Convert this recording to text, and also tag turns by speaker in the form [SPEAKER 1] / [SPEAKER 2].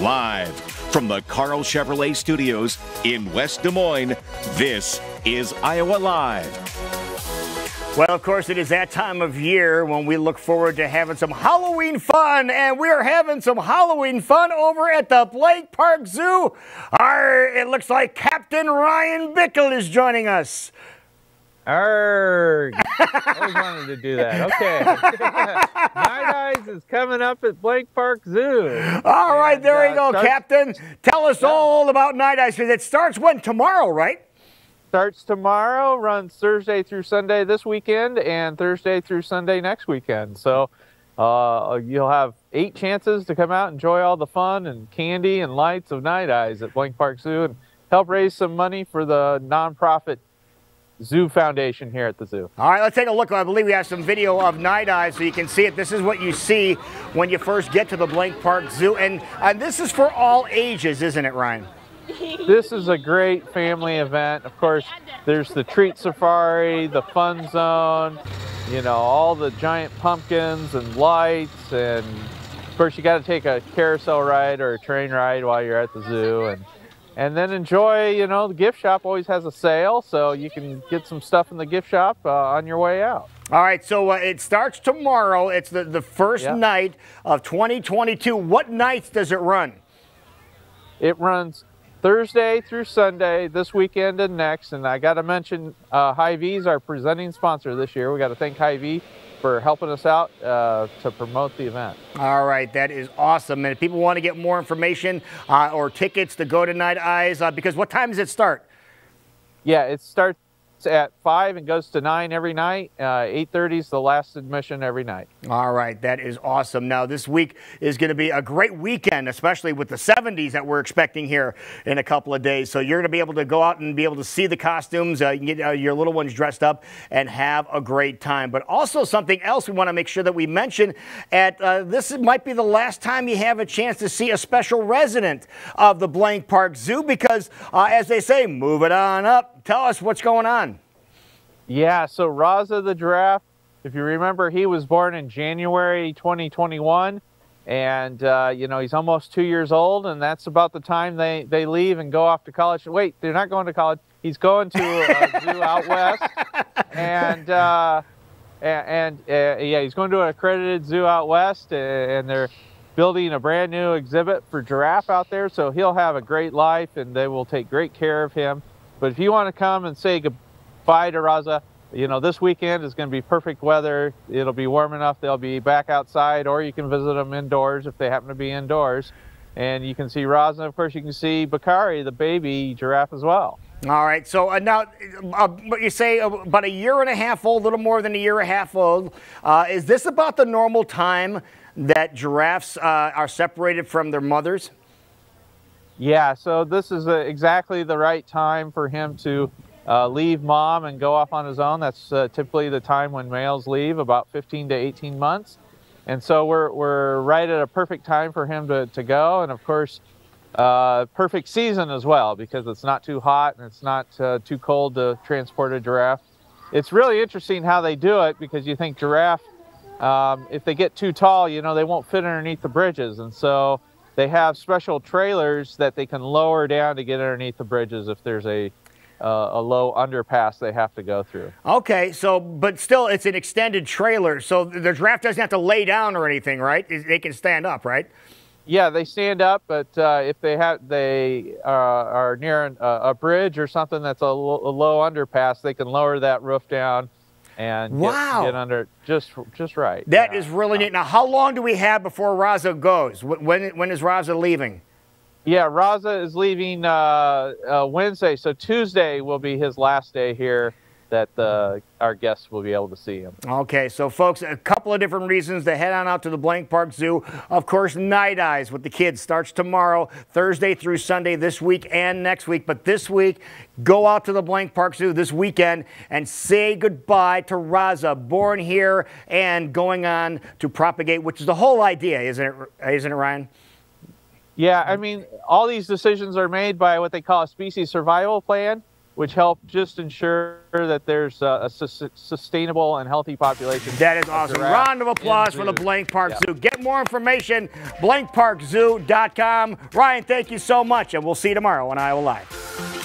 [SPEAKER 1] Live from the Karl Chevrolet Studios in West Des Moines, this is Iowa Live.
[SPEAKER 2] Well, of course, it is that time of year when we look forward to having some Halloween fun, and we are having some Halloween fun over at the Blank Park Zoo. Our, it looks like Captain Ryan Bickle is joining us.
[SPEAKER 3] Arrgh. Always wanted to do that. Okay. Night Eyes is coming up at Blank Park Zoo.
[SPEAKER 2] All right, and, there uh, you go, starts, Captain. Tell us yeah. all about Night Eyes. It starts when? Tomorrow, right?
[SPEAKER 3] Starts tomorrow, runs Thursday through Sunday this weekend, and Thursday through Sunday next weekend. So uh, you'll have eight chances to come out enjoy all the fun and candy and lights of Night Eyes at Blank Park Zoo and help raise some money for the nonprofit Zoo Foundation here at the zoo.
[SPEAKER 2] All right, let's take a look. I believe we have some video of Night Eyes so you can see it. This is what you see when you first get to the Blank Park Zoo. And, and this is for all ages, isn't it, Ryan?
[SPEAKER 3] This is a great family event. Of course, there's the treat safari, the fun zone, you know, all the giant pumpkins and lights. And of course, you got to take a carousel ride or a train ride while you're at the zoo. And and then enjoy, you know, the gift shop always has a sale, so you can get some stuff in the gift shop uh, on your way out.
[SPEAKER 2] All right, so uh, it starts tomorrow. It's the, the first yep. night of 2022. What nights does it run?
[SPEAKER 3] It runs Thursday through Sunday, this weekend and next. And I got to mention, uh, Hy-Vee's our presenting sponsor this year. We got to thank Hy-Vee for helping us out uh, to promote the event.
[SPEAKER 2] All right, that is awesome. And if people want to get more information uh, or tickets to go to Night Eyes, uh, because what time does it start?
[SPEAKER 3] Yeah, it starts at 5 and goes to 9 every night. Uh, 8.30 is the last admission every night.
[SPEAKER 2] All right, that is awesome. Now, this week is going to be a great weekend, especially with the 70s that we're expecting here in a couple of days. So you're going to be able to go out and be able to see the costumes, uh, get uh, your little ones dressed up, and have a great time. But also something else we want to make sure that we mention at uh, this might be the last time you have a chance to see a special resident of the Blank Park Zoo because, uh, as they say, move it on up tell us what's going on.
[SPEAKER 3] Yeah, so Raza the giraffe, if you remember, he was born in January 2021. And, uh, you know, he's almost two years old, and that's about the time they, they leave and go off to college. Wait, they're not going to college. He's going to a zoo out west. And, uh, and, uh, yeah, he's going to an accredited zoo out west, and they're building a brand new exhibit for giraffe out there. So he'll have a great life, and they will take great care of him. But if you want to come and say goodbye to Raza, you know, this weekend is going to be perfect weather. It'll be warm enough. They'll be back outside, or you can visit them indoors if they happen to be indoors. And you can see Raza, of course, you can see Bakari, the baby giraffe, as well.
[SPEAKER 2] All right. So uh, now, uh, you say about a year and a half old, a little more than a year and a half old. Uh, is this about the normal time that giraffes uh, are separated from their mothers?
[SPEAKER 3] Yeah, so this is a, exactly the right time for him to uh, leave mom and go off on his own. That's uh, typically the time when males leave, about 15 to 18 months. And so we're, we're right at a perfect time for him to, to go. And of course, uh, perfect season as well because it's not too hot and it's not uh, too cold to transport a giraffe. It's really interesting how they do it because you think giraffe, um, if they get too tall, you know, they won't fit underneath the bridges. And so they have special trailers that they can lower down to get underneath the bridges if there's a uh, a low underpass they have to go through.
[SPEAKER 2] Okay, so but still, it's an extended trailer, so the draft doesn't have to lay down or anything, right? They can stand up, right?
[SPEAKER 3] Yeah, they stand up, but uh, if they have they uh, are near an, a bridge or something that's a, low underpass, they can lower that roof down and
[SPEAKER 2] wow.
[SPEAKER 3] get, get, under just just right.
[SPEAKER 2] That is really neat. Now, how long do we have before Raza goes? When when is Raza leaving?
[SPEAKER 3] Yeah, Raza is leaving uh, uh, Wednesday, so Tuesday will be his last day here that uh, our guests will be able to see him.
[SPEAKER 2] Okay, so folks, a couple of different reasons to head on out to the Blank Park Zoo. Of course, Night Eyes with the kids starts tomorrow, Thursday through Sunday this week and next week. But this week, go out to the Blank Park Zoo this weekend and say goodbye to Raza, born here and going on to propagate, which is the whole idea, isn't it? Isn't it, Ryan?
[SPEAKER 3] Yeah, I mean, all these decisions are made by what they call a species survival plan which help just ensure that there's a, a su- sustainable and healthy population.
[SPEAKER 2] That is awesome. Round of applause for the Blank Park Zoo. Get more information, blankparkzoo.com. Ryan, thank you so much, and we'll see you tomorrow on Iowa Live.